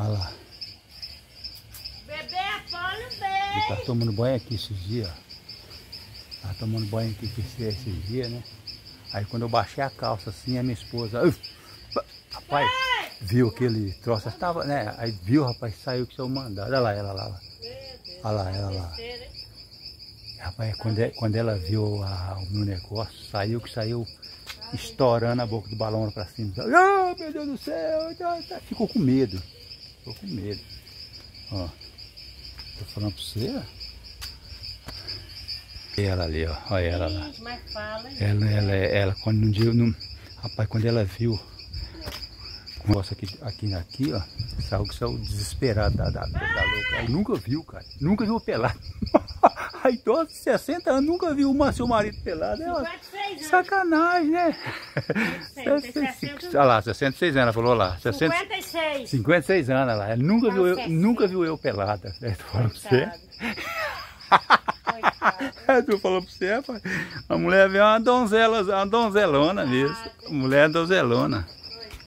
Olha lá. Bebê, olha o Ele tá bem. tomando banho aqui esses dias. Tá tomando banho aqui esses, dias, né? Aí quando eu baixei a calça assim, a minha esposa. "Uf!" Rapaz, viu aquele troço, ela tava, né? Aí viu, rapaz, saiu que seu mandado. Olha lá, ela lá. Olha lá, ela lá. Rapaz, quando, é- quando ela viu a- o meu negócio, saiu que saiu estourando a boca do balão lá pra cima. Ah, meu Deus do céu! tá, tá." Ficou com medo. Ficou com medo. Ó. Tô falando pra você. Ela ali, ó. Olha ela lá. Mas fala? Ela, ela, ela, quando um dia, eu não, rapaz, quando ela viu o negócio aqui, aqui, aqui, ó, saiu que saiu desesperado da, da, da louca. Ela nunca viu, cara. Nunca viu pelado. A idosa de 60 anos nunca viu uma, seu marido pelado. Ela, 56 anos. sacanagem, né? Tem 60. Olha lá, 66 anos, ela falou lá. 60, 56. 56 anos, ela. Ela nunca, viu eu, 60. nunca viu eu pelada. né? Tô falando pra você. Tu falou pra você, rapaz. A mulher veio uma donzela, uma donzelona mesmo. A mulher é donzelona.